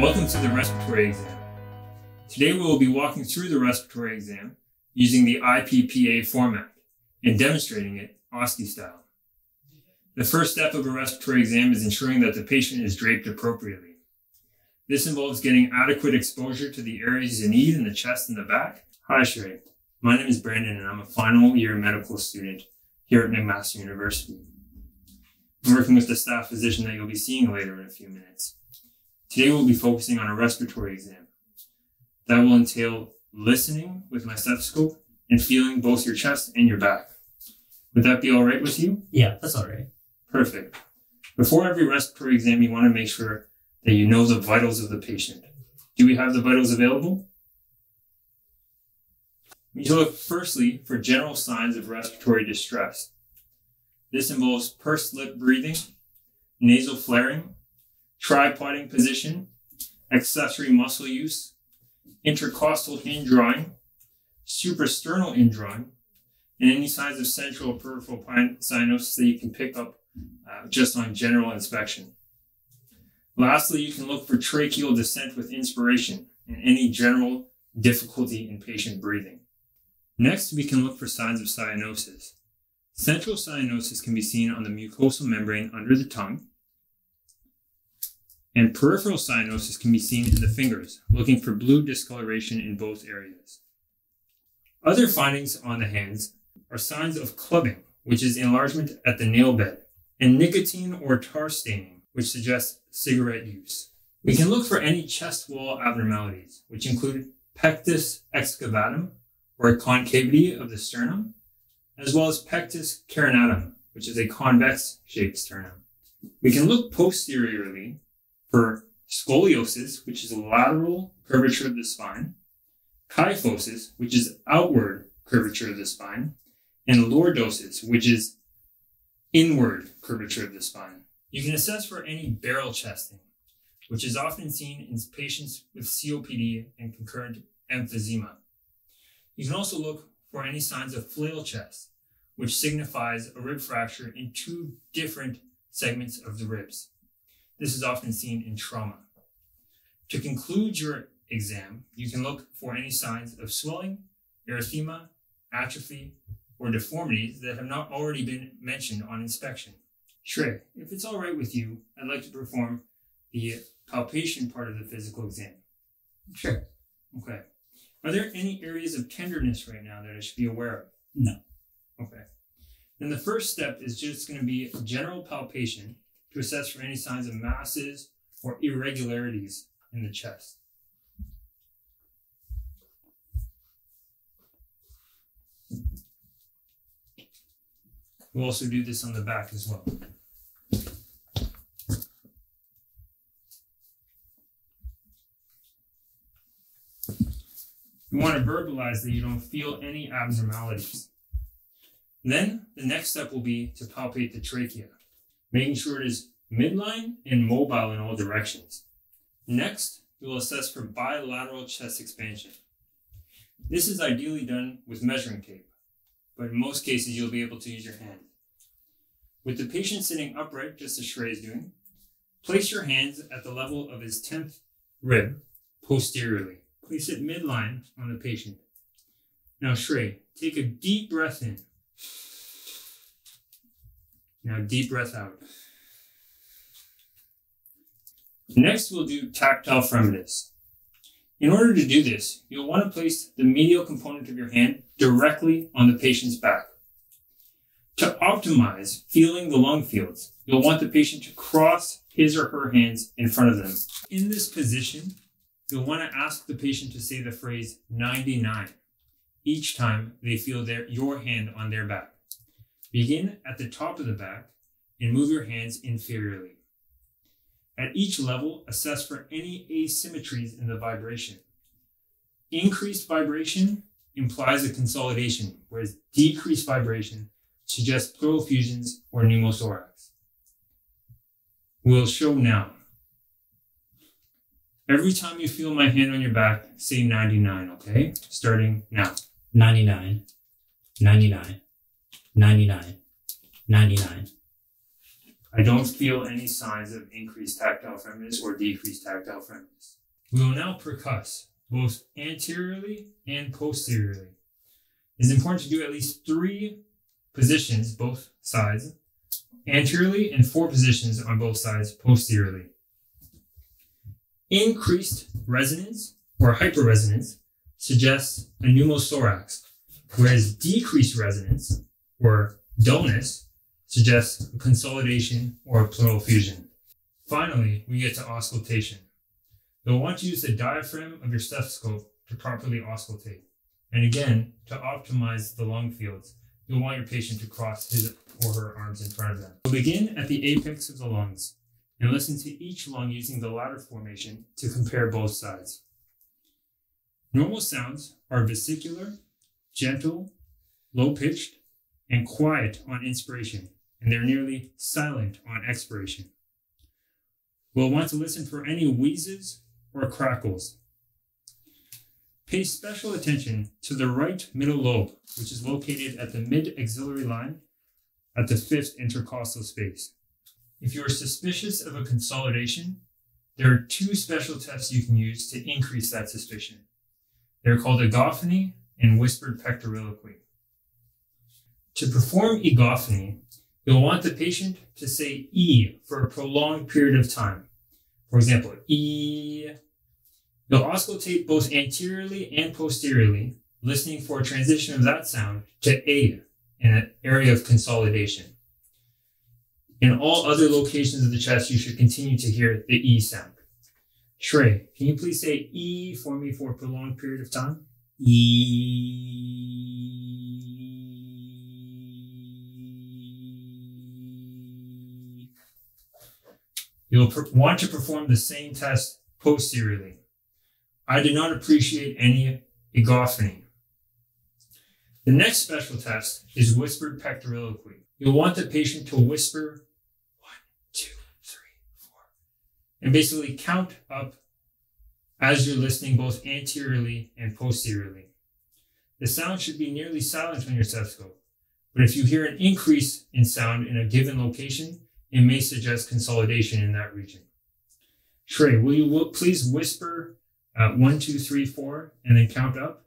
Welcome to the respiratory exam. Today we will be walking through the respiratory exam using the IPPA format and demonstrating it OSCE style. The first step of a respiratory exam is ensuring that the patient is draped appropriately. This involves getting adequate exposure to the areas you need in the chest and the back. Hi Shrey, my name is Brandon and I'm a final year medical student here at McMaster University. I'm working with the staff physician that you'll be seeing later in a few minutes. Today we'll be focusing on a respiratory exam. That will entail listening with my stethoscope and feeling both your chest and your back. Would that be all right with you? Yeah, that's all right. Perfect. Before every respiratory exam, you want to make sure that you know the vitals of the patient. Do we have the vitals available? We should look firstly for general signs of respiratory distress. This involves pursed lip breathing, nasal flaring, tripoding position, accessory muscle use, intercostal indrawing, suprasternal indrawing, and any signs of central peripheral cyanosis that you can pick up uh, just on general inspection. Lastly, you can look for tracheal descent with inspiration and any general difficulty in patient breathing. Next, we can look for signs of cyanosis. Central cyanosis can be seen on the mucosal membrane under the tongue, and peripheral cyanosis can be seen in the fingers, looking for blue discoloration in both areas. Other findings on the hands are signs of clubbing, which is enlargement at the nail bed, and nicotine or tar staining, which suggests cigarette use. We can look for any chest wall abnormalities, which include pectus excavatum, or a concavity of the sternum, as well as pectus carinatum, which is a convex shaped sternum. We can look posteriorly for scoliosis, which is lateral curvature of the spine, kyphosis, which is outward curvature of the spine, and lordosis, which is inward curvature of the spine. You can assess for any barrel chesting, which is often seen in patients with COPD and concurrent emphysema. You can also look for any signs of flail chest, which signifies a rib fracture in two different segments of the ribs. This is often seen in trauma. To conclude your exam, you can look for any signs of swelling, erythema, atrophy, or deformities that have not already been mentioned on inspection. Shrey, if it's all right with you, I'd like to perform the palpation part of the physical exam. Sure. Okay. Are there any areas of tenderness right now that I should be aware of? No. Okay. Then the first step is just going to be general palpation to assess for any signs of masses or irregularities in the chest. We'll also do this on the back as well. You want to verbalize that you don't feel any abnormalities. Then the next step will be to palpate the trachea making sure it is midline and mobile in all directions. Next, we will assess for bilateral chest expansion. This is ideally done with measuring tape, but in most cases you'll be able to use your hand. With the patient sitting upright, just as Shrey is doing, place your hands at the level of his 10th rib posteriorly. Place it midline on the patient. Now Shrey, take a deep breath in. Now deep breath out. Next, we'll do tactile fremitus. In order to do this, you'll want to place the medial component of your hand directly on the patient's back. To optimize feeling the lung fields, you'll want the patient to cross his or her hands in front of them. In this position, you'll want to ask the patient to say the phrase 99 each time they feel their, your hand on their back. Begin at the top of the back and move your hands inferiorly. At each level, assess for any asymmetries in the vibration. Increased vibration implies a consolidation, whereas decreased vibration suggests pleural effusions or pneumothorax. We'll show now. Every time you feel my hand on your back, say 99, okay? Starting now. 99, 99, 99, 99. I don't feel any signs of increased tactile fremitus or decreased tactile fremitus. We will now percuss both anteriorly and posteriorly. It's important to do at least three positions, both sides, anteriorly, and four positions on both sides posteriorly. Increased resonance or hyperresonance suggests a pneumothorax, whereas decreased resonance or dullness suggests consolidation or pleural effusion. Finally, we get to auscultation. You'll want to use the diaphragm of your stethoscope to properly auscultate. And again, to optimize the lung fields, you'll want your patient to cross his or her arms in front of them. We'll begin at the apex of the lungs and listen to each lung using the ladder formation to compare both sides. Normal sounds are vesicular, gentle, low pitched, and quiet on inspiration, and they're nearly silent on expiration. We'll want to listen for any wheezes or crackles. Pay special attention to the right middle lobe, which is located at the mid axillary line at the fifth intercostal space. If you are suspicious of a consolidation, there are two special tests you can use to increase that suspicion. They're called egophony and whispered pectoriloquy. To perform egophony, you'll want the patient to say E for a prolonged period of time. For example, E. You'll auscultate both anteriorly and posteriorly, listening for a transition of that sound to A in an area of consolidation. In all other locations of the chest, you should continue to hear the E sound. Shrey, can you please say E for me for a prolonged period of time? E. You'll want to perform the same test posteriorly. I do not appreciate any egophony. The next special test is whispered pectoriloquy. You'll want the patient to whisper one, two, three, four, and basically count up as you're listening both anteriorly and posteriorly. The sound should be nearly silent on your stethoscope, but if you hear an increase in sound in a given location, it may suggest consolidation in that region. Shrey, will you please whisper uh, one, two, three, four, and then count up?